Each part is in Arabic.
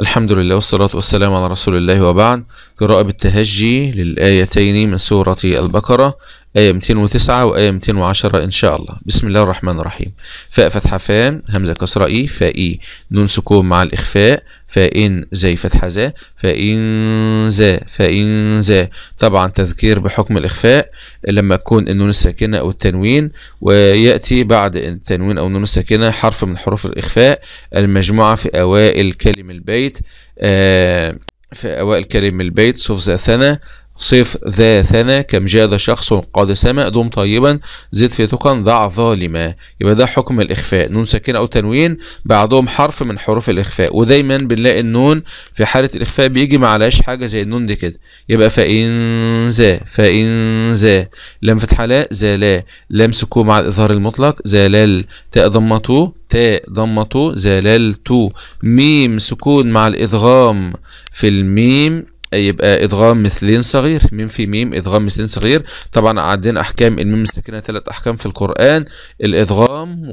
الحمد لله والصلاة والسلام على رسول الله وبعد. قراءة بالتهجي للآيتين من سورة البقرة آية 209 وآية 210 إن شاء الله. بسم الله الرحمن الرحيم. فاء فتحة فا همزة كسرة إي فاء نون سكون مع الإخفاء فإن زاي فتحة زا فإن زا فإن زا طبعا تذكير بحكم الإخفاء لما تكون النون الساكنة أو التنوين ويأتي بعد التنوين أو النون الساكنة حرف من حروف الإخفاء المجموعة في أوائل كلم البيت آه في أوائل كلم البيت صف ذا ثنا صف ذا ثنا كم جاد شخص قد سما دم طيبا زد في تقى ضع ظالما. يبقى ده حكم الإخفاء. نون ساكنة أو تنوين بعدهم حرف من حروف الإخفاء. ودايما بنلاقي النون في حالة الإخفاء بيجي معلاش حاجة زي النون دي كده. يبقى فإن زا فإن زا لام فتحة لا زلا لام سكون مع الإظهار المطلق زلال تاء ضمة تُ تاء ضمة تُ زللت ميم سكون مع الإدغام في الميم يبقى إدغام مثلين صغير. ميم في ميم إدغام مثلين صغير. طبعا عندنا أحكام الميم الساكنه ثلاث أحكام في القرآن الإدغام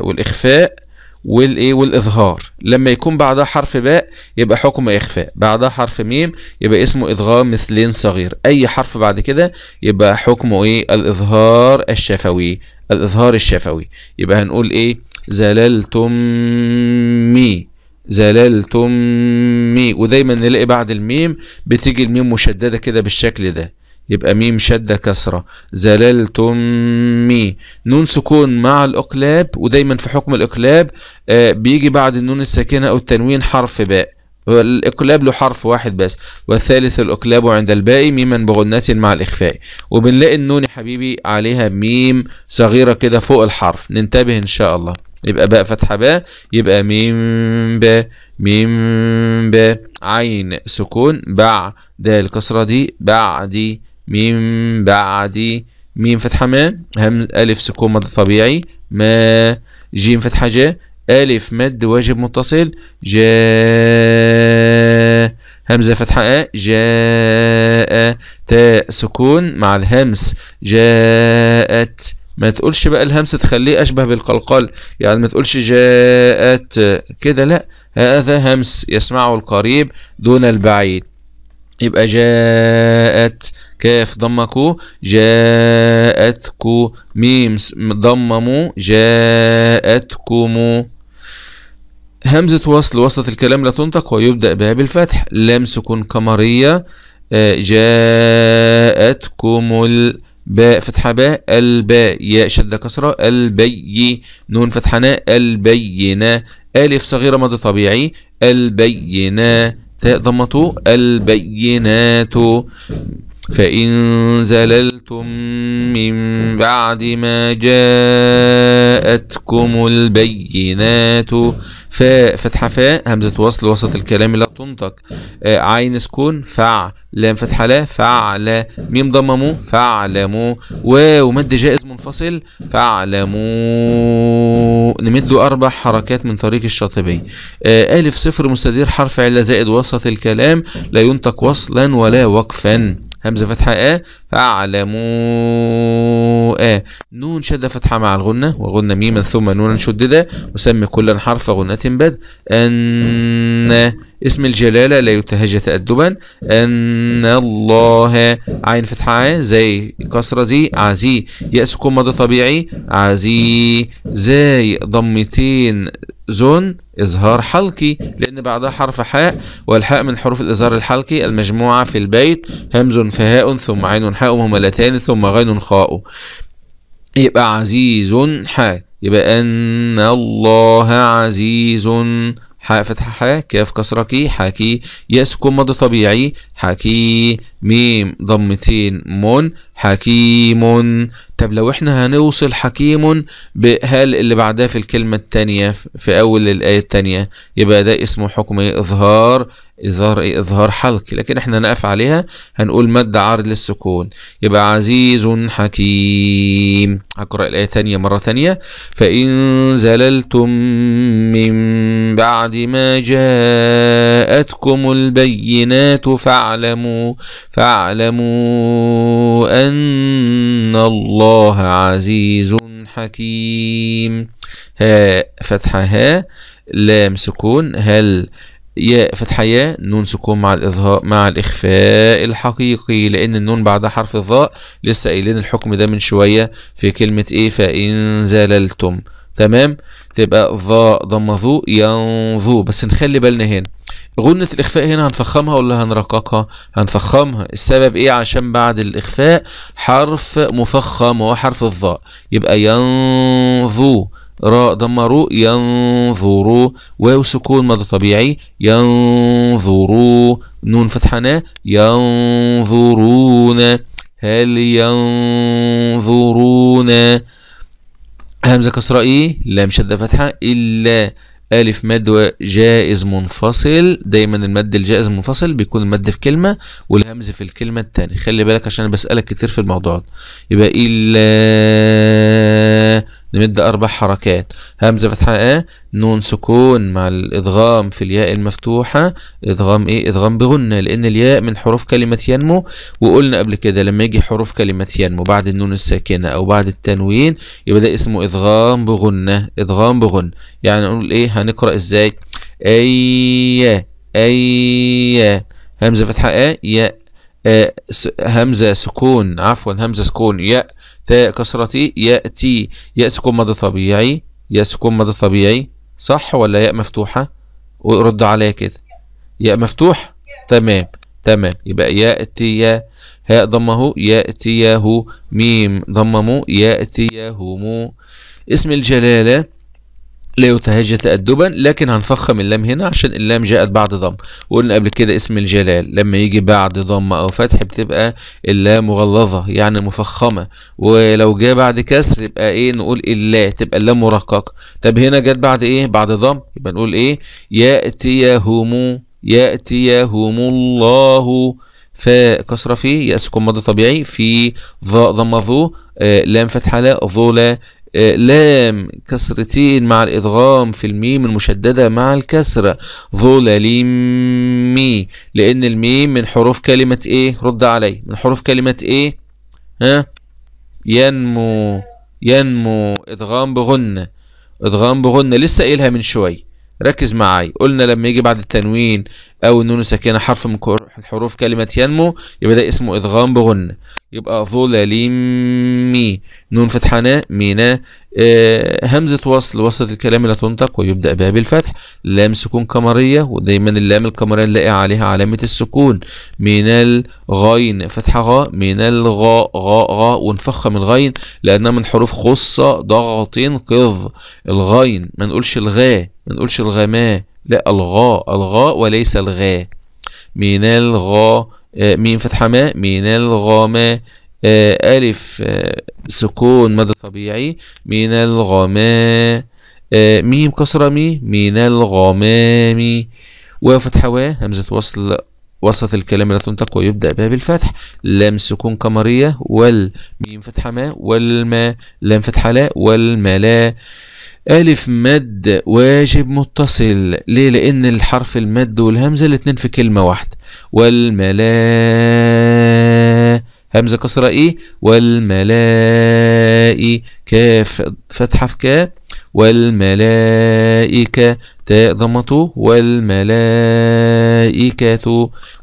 والإخفاء والإيه والإظهار. لما يكون بعدها حرف باء يبقى حكم إخفاء. بعدها حرف ميم يبقى اسمه إدغام مثلين صغير. أي حرف بعد كده يبقى حكمه إيه؟ الإظهار الشفوي. الإظهار الشفوي. يبقى هنقول إيه؟ زللتم مي. زللتم مي ودايما نلاقي بعد الميم بتيجي الميم مشددة كده بالشكل ده. يبقى ميم شدة كسرة. زللتم مي نون سكون مع الأقلاب. ودايما في حكم الإقلاب آه بيجي بعد النون الساكنة أو التنوين حرف باء. الإقلاب له حرف واحد بس والثالث الإقلاب عند الباء ميما بغنة مع الإخفاء. وبنلاقي النون يا حبيبي عليها ميم صغيرة كده فوق الحرف. ننتبه إن شاء الله. يبقى باء فتحة باء يبقى ميم باء ميم باء. عين سكون بع دال كسرة دي بعدي ميم بعدي ميم فتحة ما هم ألف سكون مد طبيعي ما جيم فتحة جا ألف مد واجب متصل جاء همزة فتحة جاء تاء سكون مع الهمس جاءت. ما تقولش بقى الهمس تخليه أشبه بالقلقال يعني ما تقولش جاءت كده لا هذا همس يسمعه القريب دون البعيد. يبقى جاءت كاف ضمكو جاءتكو ميم ضممو جاءتكم همزة وصل وسط الكلام لا تنطق ويبدأ بها بالفتح. لام سكون قمرية جاءتكم باء فتحة باء. الباء ياء شدة كسرة. البي نون فتحة ناء البينة ألف صغيرة مد طبيعي. البينة تاء ضمته البينات فإن زللتم من بعد ما جاءتكم البينات. فاء فتحة فاء همزة وصل وسط الكلام لا تنطق آه عين سكون فع لام فتحة لا فعل ميم ضممو فاعلموا واو مد جائز منفصل فاعلموا نمد أربع حركات من طريق الشاطبي. آه ألف صفر مستدير حرف علة زائد وسط الكلام. لا ينطق وصلا ولا وقفا. همزة فتحة آ فأعلموا آ نون شدة فتحة مع الغنة وغنة ميما ثم نونا شددة وسمي كلا حرف غنة بد. أن اسم الجلالة لا يتهجى تأدبا أن الله. عين فتحة زي كسرة زي عزي. يأسكم مضى طبيعي عزي. زي ضمتين. زون إظهار حلقي لأن بعدها حرف حاء والحاء من حروف الإظهار الحلقي المجموعة في البيت همز فهاء ثم عين حاء مهملتان ثم غين خاء. يبقى عزيز حاء. يبقى أن الله عزيز حاء فتحة حاء كاف كسرة كي حكي ياء سكون مض طبيعي حكي ميم ضمتين من حكيم طب لو إحنا هنوصل حكيم بهل اللي بعدها في الكلمة التانية في أول الآية التانية يبقى ده اسمه حكم إظهار إظهار إيه؟ إظهار حلق لكن إحنا نقف عليها هنقول مد عارض للسكون. يبقى عزيز حكيم. هقرأ الآية الثانية مرة ثانية فإن زللتم من بعد ما جاءتكم البينات فاعلموا فاعلموا أن الله عزيز حكيم. ها فتحة ها لام سكون. هل ياء فتحة ياء نون سكون مع الإظهار مع الإخفاء الحقيقي لأن النون بعدها حرف الظاء لسه قايلين الحكم ده من شوية في كلمة إيه؟ فإن زللتم. تمام؟ تبقى ظاء ضم ذو ينظو بس نخلي بالنا هنا. غنة الإخفاء هنا هنفخمها ولا هنرققها؟ هنفخمها. السبب إيه؟ عشان بعد الإخفاء حرف مفخم وهو حرف الظاء يبقى ينظو راء ضم رو ينظروا واو سكون مد طبيعي. ينظروا نون فتحة نا ينظرون. هل ينظرون؟ همزة كسرة إيه لام شدة فتحة إلا ألف مد جائز منفصل. دايما المد الجائز منفصل بيكون المد في كلمة والهمز في الكلمة التانية. خلي بالك عشان بسألك كتير في الموضوع ده. يبقى إلا نمد أربع حركات. همزة فتحة آ نون سكون مع الإدغام في الياء المفتوحة. إدغام إيه؟ إدغام بغنة لأن الياء من حروف كلمة ينمو. وقلنا قبل كده لما يجي حروف كلمة ينمو بعد النون الساكنة أو بعد التنوين يبقى ده اسمه إدغام بغنة إدغام بغنة يعني نقول إيه؟ هنقرأ إزاي؟ أي أي همزة فتحة آ ياء همزة سكون عفوا همزة سكون ياء تاء كسرتي يأتي ياء سكون طبيعي ياء سكون طبيعي صح ولا ياء مفتوحة؟ ورد عليا كده. ياء مفتوح؟ تمام تمام. يبقى يأتي هاء ضمه يأتيه ميم ضممه يأتيهم اسم الجلالة لا يتهجى تأدبا لكن هنفخم اللام هنا عشان اللام جاءت بعد ضم. وقلنا قبل كده اسم الجلال لما يجي بعد ضم أو فتح بتبقى اللام مغلظة يعني مفخمة. ولو جاء بعد كسر يبقى إيه؟ نقول إلا تبقى اللام مرققة. طب هنا جت بعد إيه؟ بعد ضم يبقى نقول إيه؟ يأتيهم يأتيهم الله. فكسر فيه يأسكن مد طبيعي في ضم ذو آه لام فتحة لا ظلا لام كسرتين مع الإدغام في الميم المشددة مع الكسرة. ظلاليم مي لأن الميم من حروف كلمة إيه؟ رد علي. من حروف كلمة إيه؟ ها؟ ينمو ينمو. إدغام بغنة إدغام بغنة لسه قايلها من شوية ركز معاي. قلنا لما يجي بعد التنوين أو النون الساكنه حرف من حروف كلمة ينمو يبقى ده اسمه إدغام بغنه يبقى ظلاليم نون فتحنا مينا آه همزة وصل وسط الكلام لا تنطق ويبدأ بها بالفتح. لام سكون قمرية ودايما اللام القمرية نلاقي عليها علامة السكون. من الغين فتحة غاء من الغاء غاء غاء ونفخم الغين لأنها من حروف خصة ضغط قض. الغين ما نقولش الغاء. ما نقولش الغماء لا الغاء الغاء وليس الغاء. من الغا ميم فتحة ماء من الغماء ألف سكون مد طبيعي. من الغماء ميم كسرة مي من الغمام واو فتحة و همزة وصل وسط الكلام لا تنطق ويبدأ بها بالفتح لام سكون قمرية والميم فتحة ما والما لام فتحة لا والملا ألف مد واجب متصل. ليه؟ لأن الحرف المد والهمزة الاتنين في كلمة واحدة. والملا همزة كسرة إيه؟ والملائي كاف فتحة في كاف. والملائكة تاء ضمته والملائكة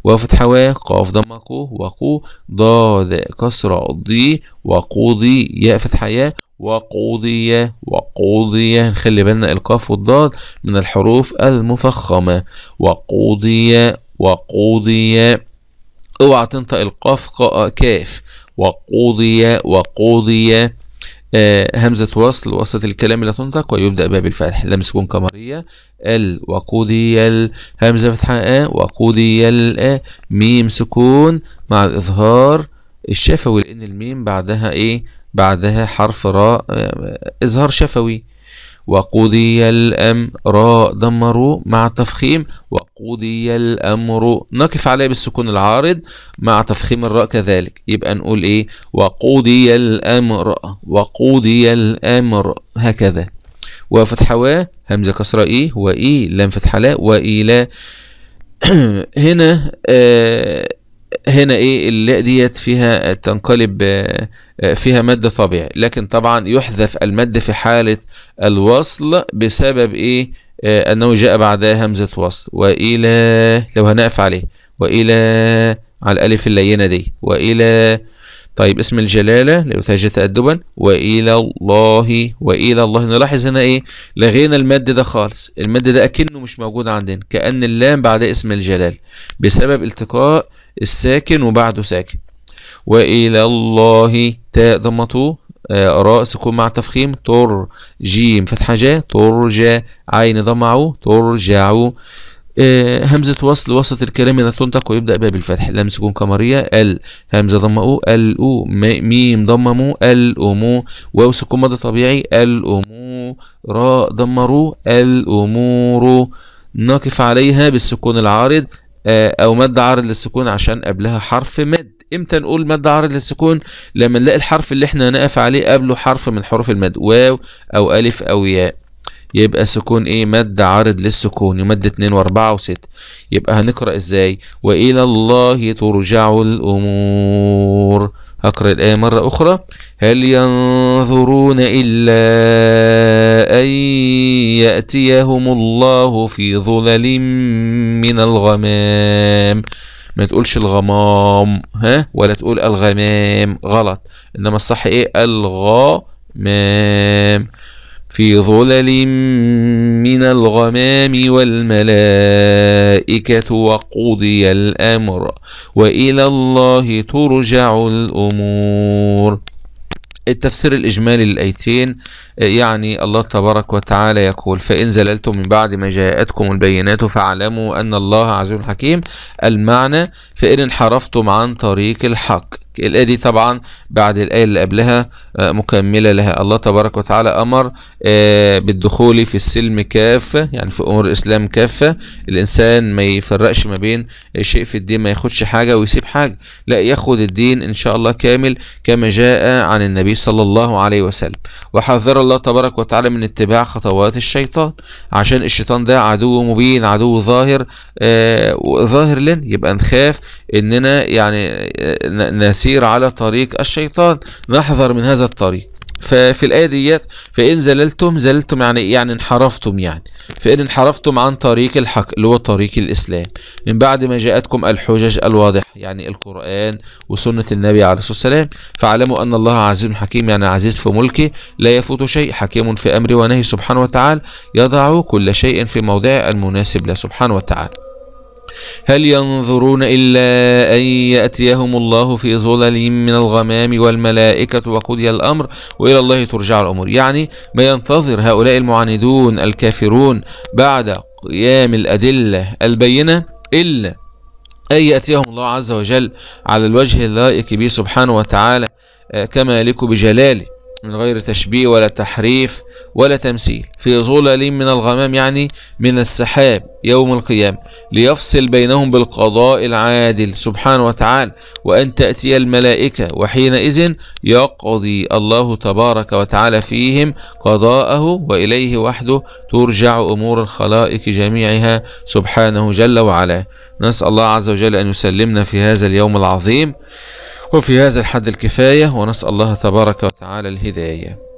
وفتحة و قاف ضمكو وقو ضاد كسرة ضي وقوضي ياء فتحة وقوضي وقوضي نخلي بالنا القاف والضاد من الحروف المفخمة. وقوضي وقوضي اوعى تنطق القاف كاف. وقوضي وقوضي آه همزة وصل وسط الكلام لا تنطق ويبدأ بها بالفتح. لم سكون قمرية ال وقودي ال. همزة فتحة آ وقودي ال ميم سكون مع الإظهار الشفوي لأن الميم بعدها إيه؟ بعدها حرف راء إظهار شفوي. وقضي الأمر راء ضمروا مع التفخيم وقضي الأمر نقف عليه بالسكون العارض مع تفخيم الراء كذلك. يبقى نقول إيه؟ وقضي الأمر وقضي الأمر هكذا. وفتح و همزة كسرة إيه وإي لام فتح لا وإلى هنا آه هنا إيه اللاء ديت فيها تنقلب فيها مد طبيعي. لكن طبعا يحذف المد في حالة الوصل بسبب إيه؟ آه، أنه جاء بعدها همزة وصل. وإلى لو هنقف عليه. وإلى على الألف اللينة دي. وإلى طيب اسم الجلالة ليتهج تأدبا. وإلى الله وإلى الله. نلاحظ هنا إيه؟ لغينا المد ده خالص. المد ده أكنه مش موجود عندنا كأن اللام بعد اسم الجلال بسبب التقاء الساكن وبعده ساكن. وإلى الله تاء ضمة تُ آه، راء سكون مع تفخيم تر جيم فتحة جا ترجى عين ضمة عو ترجعوا. همزة وصل وسط الكلام لا تنطق ويبدأ بها بالفتح. لام سكون قمرية ال همزة ضم أو ال أو ميم ضم مو ال أمو واو سكون مد طبيعي ال أمو راء ضم رو الأمور نقف عليها بالسكون العارض آه، أو مد عارض للسكون عشان قبلها حرف مد. إمتى نقول مد عارض للسكون؟ لما نلاقي الحرف اللي إحنا نقف عليه قبله حرف من حروف المد. واو أو ألف أو ياء. يبقى سكون إيه؟ مد عارض للسكون يمد اتنين واربعة وست. يبقى هنقرأ إزاي؟ وإلى الله ترجع الأمور. هقرأ الآية مرة أخرى. هل ينظرون إلا أن يأتيهم الله في ظلل من الغمام؟ ما تقولش الغمام ها؟ ولا تقول الغمام. غلط. إنما الصح إيه؟ الغمام. في ظلل من الغمام والملائكة وقضي الأمر وإلى الله ترجع الأمور. التفسير الإجمالي للآيتين يعني الله تبارك وتعالى يقول فإن زللتم من بعد ما جاءتكم البينات فاعلموا أن الله عزيز حكيم. المعنى فإن انحرفتم عن طريق الحق. الآية دي طبعا بعد الآية اللي قبلها آه، مكملة لها. الله تبارك وتعالى أمر آه، بالدخول في السلم كافة يعني في أمور الإسلام كافة. الإنسان ما يفرقش ما بين شيء في الدين ما ياخدش حاجة ويسيب حاجة. لا ياخد الدين إن شاء الله كامل كما جاء عن النبي صلى الله عليه وسلم. وحذر الله تبارك وتعالى من اتباع خطوات الشيطان. عشان الشيطان ده عدو مبين عدو ظاهر آه ظاهر لنا يبقى نخاف إننا يعني نسير على طريق الشيطان نحذر من هذا الطريق. ففي الآية ديت فإن زللتم زللتم يعني يعني انحرفتم يعني. فإن انحرفتم عن طريق الحق اللي هو طريق الإسلام. من بعد ما جاءتكم الحجج الواضحة يعني القرآن وسنة النبي عليه الصلاة والسلام. فاعلموا أن الله عزيز حكيم يعني عزيز في ملكه لا يفوت شيء حكيم في أمره ونهي سبحانه وتعالى. يضع كل شيء في موضعه المناسب له سبحانه وتعالى. هل ينظرون إلا أن يأتيهم الله في ظلل من الغمام والملائكة وقضي الأمر وإلى الله ترجع الأمور. يعني ما ينتظر هؤلاء المعاندون الكافرون بعد قيام الأدلة البينة إلا أن يأتيهم الله عز وجل على الوجه اللائق به سبحانه وتعالى آه، كما يليق بجلاله. من غير تشبيه ولا تحريف ولا تمثيل في ظلل من الغمام يعني من السحاب يوم القيامة ليفصل بينهم بالقضاء العادل سبحانه وتعالى وأن تأتي الملائكة وحينئذ يقضي الله تبارك وتعالى فيهم قضاءه وإليه وحده ترجع أمور الخلائق جميعها سبحانه جل وعلا. نسأل الله عز وجل أن يسلمنا في هذا اليوم العظيم. وفي هذا الحد الكفاية ونسأل الله تبارك وتعالى الهداية.